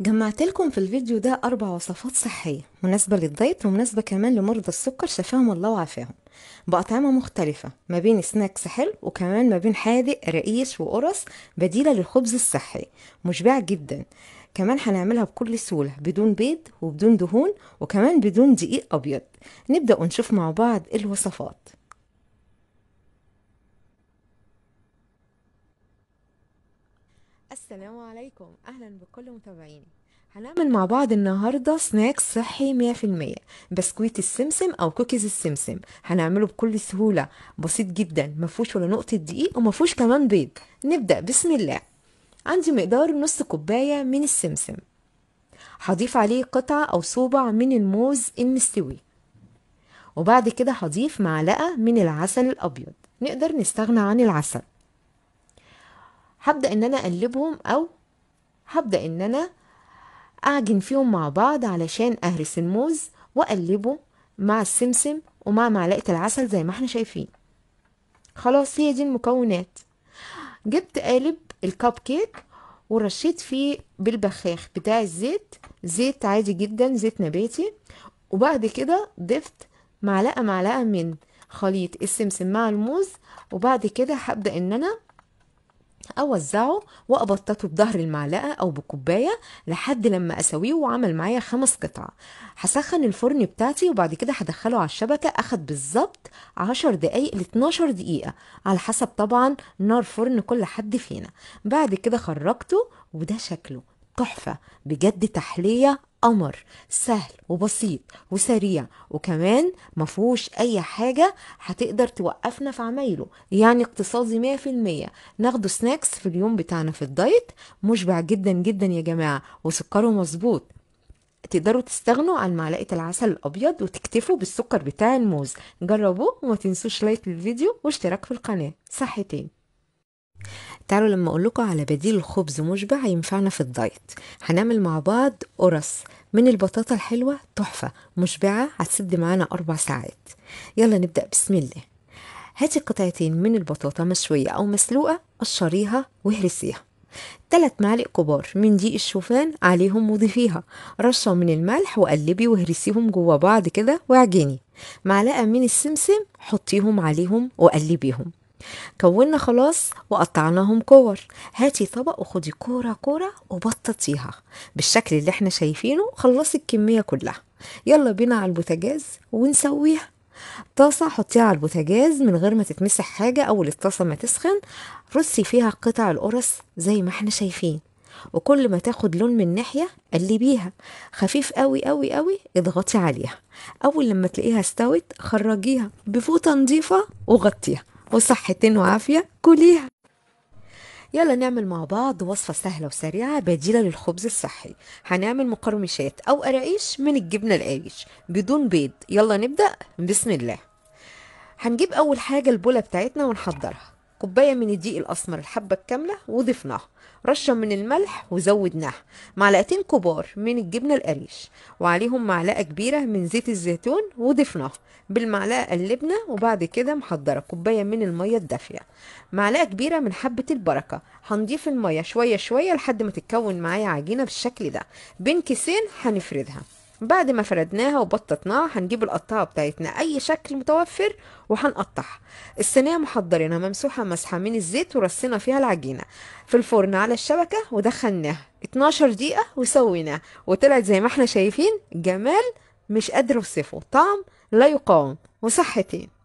جمعت لكم في الفيديو ده أربع وصفات صحية مناسبة للدايت ومناسبة كمان لمرضى السكر شفاهم الله وعافاهم. بأطعمة مختلفة ما بين سناكس حلو وكمان ما بين حادق رقيش وقرص بديلة للخبز الصحي. مشبع جدا. كمان هنعملها بكل سهولة بدون بيض وبدون دهون وكمان بدون دقيق أبيض. نبدأ ونشوف مع بعض الوصفات. السلام عليكم. أهلا بكل متابعيني. هنعمل مع بعض النهارده snacks صحي مية في المية. بسكويت السمسم أو كوكيز السمسم. هنعمله بكل سهولة. بسيط جدا. مفهوش ولا نقطة دقيق ومفهوش كمان بيض. نبدأ. بسم الله. عندي مقدار نص كوباية من السمسم. هضيف عليه قطعه أو صوبع من الموز المستوي وبعد كده هضيف معلقة من العسل الأبيض. نقدر نستغنى عن العسل. هبدأ إن أنا أقلبهم أو هبدأ إن أنا أعجن فيهم مع بعض علشان أهرس الموز وأقلبه مع السمسم ومع معلقة العسل زي ما إحنا شايفين. خلاص هي دي المكونات. جبت قالب الكب كيك ورشيت فيه بالبخاخ بتاع الزيت زيت عادي جدا زيت نباتي. وبعد كده ضفت معلقة معلقة من خليط السمسم مع الموز. وبعد كده هبدأ إن أنا أوزعه وأبططه بظهر المعلقة أو بكوباية لحد لما أسويه وعمل معايا خمس قطع. هسخن الفرن بتاعتي وبعد كده هدخله على الشبكة أخد بالظبط 10 دقايق ل 12 دقيقة. على حسب طبعا نار فرن كل حد فينا. بعد كده خرجته وده شكله. تحفة. بجد تحلية قمر سهل وبسيط وسريع وكمان مفهوش أي حاجة هتقدر توقفنا في عمايله. يعني اقتصادي مية في المية. ناخده snacks في اليوم بتاعنا في ال diet. مشبع جدا جدا يا جماعة. وسكره مظبوط. تقدروا تستغنوا عن معلقة العسل الأبيض وتكتفوا بالسكر بتاع الموز. جربوه وما تنسوش like للفيديو واشتراك في القناة. صحتين. تعالوا لما أقول لكم على بديل الخبز مشبع ينفعنا في الدايت. هنعمل مع بعض قرص من البطاطا الحلوة تحفة مشبعة هتسد معانا أربع ساعات. يلا نبدأ بسم الله. هاتي قطعتين من البطاطا مشوية أو مسلوقة قشريها واهرسيها. تلات معالق كبار من دقيق الشوفان عليهم وضيفيها. رشة من الملح وقلبي واهرسيهم جوا بعض كده واعجني. معلقة من السمسم حطيهم عليهم وقلبيهم. كونا خلاص وقطعناهم كور. هاتي طبق وخدي كورة كورة وبططيها. بالشكل اللي إحنا شايفينه خلصي الكمية كلها. يلا بينا على البوتاجاز ونسويها. طاسة حطيها على البوتاجاز من غير ما تتمسح حاجة أول الطاسة ما تسخن. رصي فيها قطع القرص زي ما إحنا شايفين. وكل ما تاخد لون من ناحية قلبيها. خفيف قوي قوي قوي اضغطي عليها. أول لما تلاقيها استوت خرجيها بفوطة نظيفة وغطيها. وصحتين وعافية. كليها. يلا نعمل مع بعض وصفة سهلة وسريعة بديلة للخبز الصحي. هنعمل مقرمشات أو قراقيش من الجبنة القريش بدون بيض. يلا نبدأ. بسم الله. هنجيب أول حاجة البولة بتاعتنا ونحضرها. كوباية من الدقيق الأسمر الحبة الكاملة وضفناها. رشة من الملح وزودناها. معلقتين كبار من الجبنة القريش. وعليهم معلقة كبيرة من زيت الزيتون وضفناها. بالمعلقة قلبنا وبعد كده محضرة كوباية من المية الدافية. معلقة كبيرة من حبة البركة. هنضيف المية شوية شوية لحد ما تتكون معايا عجينة بالشكل ده. بين كيسين هنفردها. بعد ما فردناها وبططناها هنجيب القطاعة بتاعتنا. أي شكل متوفر وهنقطعها. الصينية محضرينها ممسوحة مسحة من الزيت ورصينا فيها العجينة. في الفرن على الشبكة ودخلناها. 12 دقيقة وسويناها. وطلعت زي ما إحنا شايفين جمال مش قادرة اوصفه. طعم لا يقاوم. وصحتين.